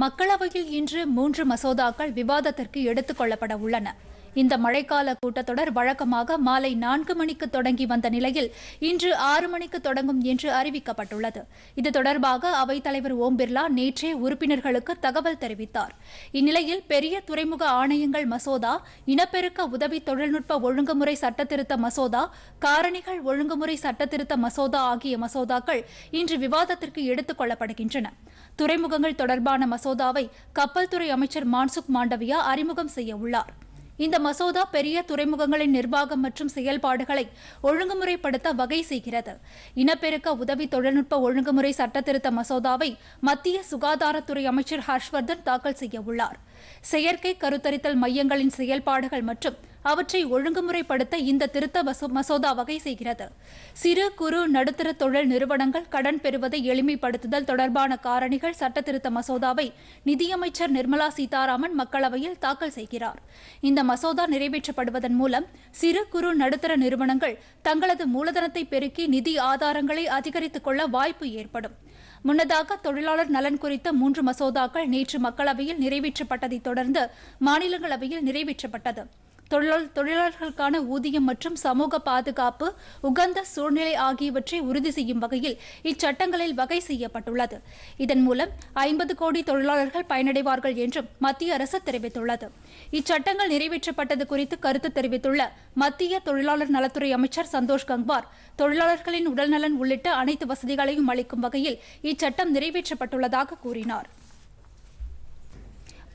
மக்களவையில் இன்று மூன்று மசோதாக்கள் விவாதத்திற்கு எடுத்துக் கொள்ளப்பட உள்ளன. இந்த மழைக்கால கூட்டத்தொடர் வழக்கமாக மாலை நான்கு மணிக்கு தொடங்கி வந்த நிலையில் இன்று ஆறு மணிக்கு தொடங்கும் என்று அறிவிக்கப்பட்டுள்ளது. இது தொடர்பாக அவைத்தலைவர் ஓம் பிர்லா நேற்றே உறுப்பினர்களுக்கு தகவல் தெரிவித்தார். இந்நிலையில் பெரிய துறைமுக ஆணையங்கள் மசோதா இனப்பெருக்க உதவி தொழில்நுட்ப ஒழுங்குமுறை சட்டத்திருத்த மசோதா காரணிகள் ஒழுங்குமுறை சட்டத்திருத்த மசோதா ஆகிய மசோதாக்கள் இன்று விவாதத்திற்கு எடுத்துக் கொள்ளப்படுகின்றன. துறைமுகங்கள் தொடர்பான மசோதாவை கப்பல் துறை அமைச்சர் மான்சுக் மாண்டவியா அறிமுகம் செய்ய உள்ளார். இந்த மசோதா பெரிய துறைமுகங்களின் நிர்வாகம் மற்றும் செயல்பாடுகளை ஒழுங்குமுறைப்படுத்த வகை செய்கிறது. இனப்பெருக்க உதவி தொழில்நுட்ப ஒழுங்குமுறை சட்டத்திருத்த மசோதாவை மத்திய சுகாதாரத்துறை அமைச்சர் ஹர்ஷ்வர்தன் தாக்கல் செய்ய உள்ளார். செயற்கை கருத்தரித்தல் மையங்களின் செயல்பாடுகள் மற்றும் அவற்றை ஒழுங்குமுறைப்படுத்த இந்த திருத்த மசோதா வகை செய்கிறது. சிறு குறு நடுத்தர தொழில் நிறுவனங்கள் கடன் பெறுவதை எளிமைப்படுத்துதல் தொடர்பான காரணிகள் சட்ட திருத்த மசோதாவை நிதியமைச்சர் நிர்மலா சீதாராமன் மக்களவையில் தாக்கல் செய்கிறார். இந்த மசோதா நிறைவேற்றப்படுவதன் மூலம் சிறு குறு நடுத்தர நிறுவனங்கள் தங்களது மூலதனத்தை பெருக்கி நிதி ஆதாரங்களை அதிகரித்துக் கொள்ள வாய்ப்பு ஏற்படும். முன்னதாக தொழிலாளர் நலன் குறித்த மூன்று மசோதாக்கள் நேற்று மக்களவையில் நிறைவேற்றப்பட்ட நிறைவேற்றப்பட்டதைத் தொடர்ந்து மாநிலங்களவையில் நிறைவேற்றப்பட்டது. தொழிலாளர் தொழிலாளர்களுக்கான ஊதியம் மற்றும் சமூக பாதுகாப்பு உகந்த சூழ்நிலை ஆகியவற்றை உறுதி செய்யும் வகையில் இச்சட்டங்களில் வகை செய்யப்பட்டுள்ளது. இதன் மூலம் ஐம்பது கோடி தொழிலாளர்கள் பயனடைவார்கள் என்றும் மத்திய அரசு தெரிவித்துள்ளது. இச்சட்டங்கள் நிறைவேற்றப்பட்டது குறித்து கருத்து தெரிவித்துள்ள மத்திய தொழிலாளர் நலத்துறை அமைச்சர் சந்தோஷ் கங்வார் தொழிலாளர்களின் உடல்நலன் உள்ளிட்ட அனைத்து வசதிகளையும் அளிக்கும் வகையில் இச்சட்டம் நிறைவேற்றப்பட்டுள்ளதாக கூறினாா்